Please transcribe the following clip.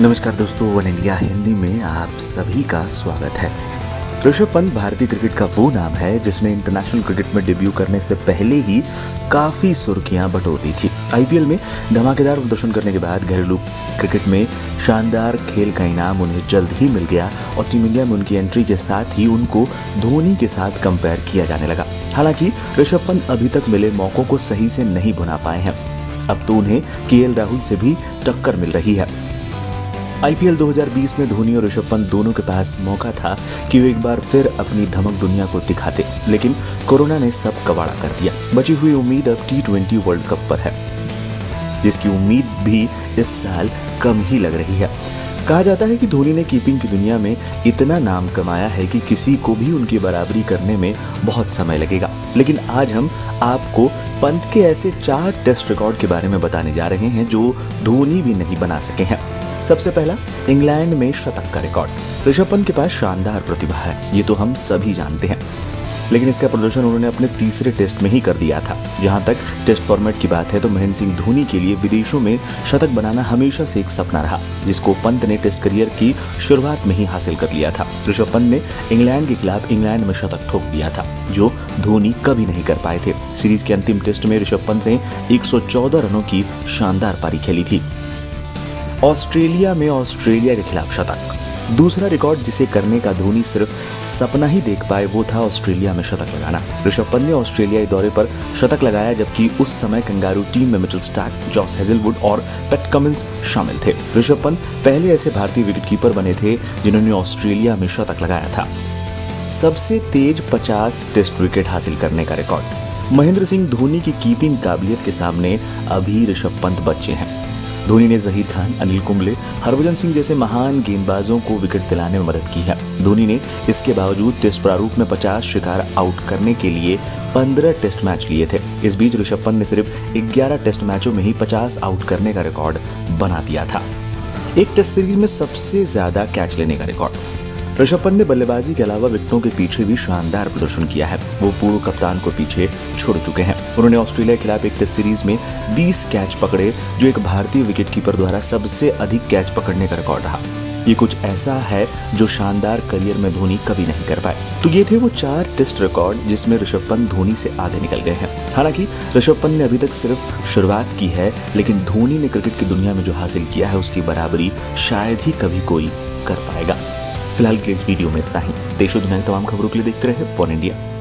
नमस्कार दोस्तों, one India Hindi में आप सभी का स्वागत है। ऋषभ पंत भारतीय क्रिकेट का वो नाम है जिसने इंटरनेशनल क्रिकेट में डेब्यू करने से पहले ही काफ़ी सुर्खियाँ बटोर ली थी। आईपीएल में धमाकेदार प्रदर्शन करने के बाद घरेलू क्रिकेट में शानदार खेल का इनाम उन्हें जल्द ही मिल गया और टीम इंडिया में उनकी एंट्री के साथ ही उनको धोनी के साथ कंपेयर किया जाने लगा। हालाँकि ऋषभ पंत अभी तक मिले मौकों को सही से नहीं बुना पाए हैं। अब तो उन्हें के राहुल से भी टक्कर मिल रही है। आईपीएल 2020 में धोनी और ऋषभ पंत दोनों के पास मौका था कि वे एक बार फिर अपनी धमक दुनिया को दिखाते, लेकिन कोरोना ने सब कबाड़ा कर दिया। बची हुई उम्मीद अब टी वर्ल्ड कप पर है, जिसकी उम्मीद भी इस साल कम ही लग रही है। कहा जाता है कि धोनी ने कीपिंग की दुनिया में इतना नाम कमाया है कि किसी को भी उनकी बराबरी करने में बहुत समय लगेगा। लेकिन आज हम आपको पंत के ऐसे चार टेस्ट रिकॉर्ड के बारे में बताने जा रहे हैं जो धोनी भी नहीं बना सके हैं। सबसे पहला, इंग्लैंड में शतक का रिकॉर्ड। ऋषभ पंत के पास शानदार प्रतिभा है, ये तो हम सभी जानते हैं। लेकिन इसका प्रदर्शन उन्होंने अपने तीसरे टेस्ट में ही कर दिया था। जहाँ तक टेस्ट फॉर्मेट की बात है तो महेंद्र सिंह धोनी के लिए विदेशों में शतक बनाना हमेशा से एक सपना रहा, जिसको पंत ने टेस्ट करियर की शुरुआत में ही हासिल कर लिया था। ऋषभ पंत ने इंग्लैंड के खिलाफ इंग्लैंड में शतक ठोक दिया था, जो धोनी कभी नहीं कर पाए थे। सीरीज़ के अंतिम टेस्ट में ऋषभ पंत ने 114 रनों की शानदार पारी खेली थी। ऑस्ट्रेलिया में ऑस्ट्रेलिया के खिलाफ शतक। दूसरा रिकॉर्ड जिसे करने का धोनी सिर्फ़ सपना ही देख पाए, वो था ऑस्ट्रेलिया में शतक लगाना। ऋषभ पंत ने ऑस्ट्रेलियाई दौरे पर शतक लगाया, जबकि उस समय कंगारू टीम में मिचल स्टार्क, जॉस हेजलवुड और पेट कमिंस शामिल थे। ऋषभ पंत पहले ऐसे भारतीय विकेटकीपर बने थे, जिन्होंने ऑस्ट्रेलिया में शतक लगाया था। सबसे तेज 50 टेस्ट विकेट हासिल करने का रिकॉर्ड। महेंद्र सिंह धोनी की कीपिंग काबिलियत के सामने अभी ऋषभ पंत बच्चे हैं। धोनी ने जहीर खान, अनिल कुंबले, हरभजन सिंह जैसे महान गेंदबाजों को विकेट दिलाने में मदद की है। धोनी ने इसके बावजूद टेस्ट प्रारूप में 50 शिकार आउट करने के लिए 15 टेस्ट मैच लिए थे। इस बीच ऋषभ पंत ने सिर्फ़ 11 टेस्ट मैचों में ही 50 आउट करने का रिकॉर्ड बना दिया था। एक टेस्ट सीरीज़ में सबसे ज़्यादा कैच लेने का रिकॉर्ड। ऋषभ पंत ने बल्लेबाजी के अलावा विकेटों के पीछे भी शानदार प्रदर्शन किया है। वो पूर्व कप्तान को पीछे छोड़ चुके हैं। उन्होंने ऑस्ट्रेलिया के खिलाफ एक टेस्ट सीरीज़ में 20 कैच पकड़े, जो एक भारतीय विकेटकीपर द्वारा सबसे अधिक कैच पकड़ने का रिकॉर्ड रहा। ये कुछ ऐसा है जो शानदार करियर में धोनी कभी नहीं कर पाए। तो ये थे वो चार टेस्ट रिकॉर्ड, जिसमें ऋषभ पंत धोनी से आगे निकल गए हैं। हालाँकि ऋषभ पंत ने अभी तक सिर्फ़ शुरुआत की है, लेकिन धोनी ने क्रिकेट की दुनिया में जो हासिल किया है, उसकी बराबरी शायद ही कभी कोई कर पाएगा। फ़िलहाल के इस वीडियो में इतना ही। देश और दुनिया की तमाम खबरों के लिए देखते रहे फॉर इंडिया।